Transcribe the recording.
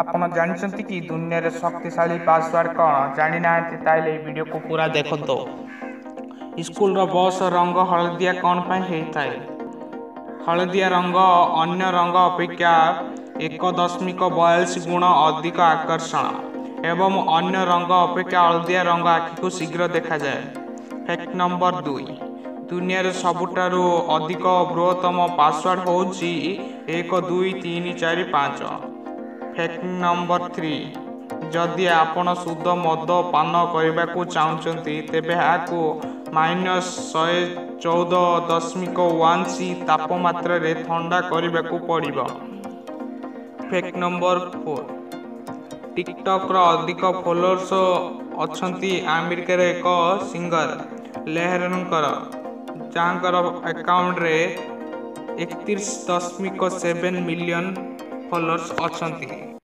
ଆପଣ ଜାଣିଛନ୍ତି କି ଦୁନିଆରେ ଶକ୍ତିଶାଳୀ ପାସୱାର୍ଡ଼ କ'ଣ ଜାଣିନାହାନ୍ତି ତାହେଲେ ଏହି ଭିଡ଼ିଓକୁ ପୁରା ଦେଖନ୍ତୁ ସ୍କୁଲର ବସ୍ର ରଙ୍ଗ ହଳଦିଆ କ'ଣ ପାଇଁ ହୋଇଥାଏ ହଳଦିଆ ରଙ୍ଗ ଅନ୍ୟ ରଙ୍ଗ ଅପେକ୍ଷା ଏକ ଦଶମିକ ବୟାଳିଶ ଗୁଣ ଅଧିକ ଆକର୍ଷଣ ଏବଂ ଅନ୍ୟ ରଙ୍ଗ ଅପେକ୍ଷା ହଳଦିଆ ରଙ୍ଗ ଆଖିକୁ ଶୀଘ୍ର ଦେଖାଯାଏ ଫ୍ୟାକ୍ଟ ନମ୍ବର ଦୁଇ ଦୁନିଆରେ ସବୁଠାରୁ ଅଧିକ ବୃହତ୍ତମ ପାସୱାର୍ଡ଼ ହେଉଛି ଏକ ଦୁଇ ତିନି ଚାରି ପାଞ୍ଚ ଫ୍ୟାକ୍ ନମ୍ବର ଥ୍ରୀ ଯଦି ଆପଣ ଶୁଦ୍ଧ ମଦ ପାନ କରିବାକୁ ଚାହୁଁଛନ୍ତି ତେବେ ଏହାକୁ ମାଇନସ୍ ଶହେ ଚଉଦ ଦଶମିକ ୱାନ୍ ସି ତାପମାତ୍ରାରେ ଥଣ୍ଡା କରିବାକୁ ପଡ଼ିବ ଫେକ୍ ନମ୍ବର ଫୋର୍ ଟିକଟକ୍ର ଅଧିକ ଫଲୋର୍ସ ଅଛନ୍ତି ଆମେରିକାର ଏକ ସିଙ୍ଗର ଲେହରନଙ୍କର ଯାହାଙ୍କର ଆକାଉଣ୍ଟରେ ଏକତିରିଶ ଦଶମିକ ସେଭେନ୍ ମିଲିୟନ ଫଲୋଅର୍ସ ଅଛନ୍ତି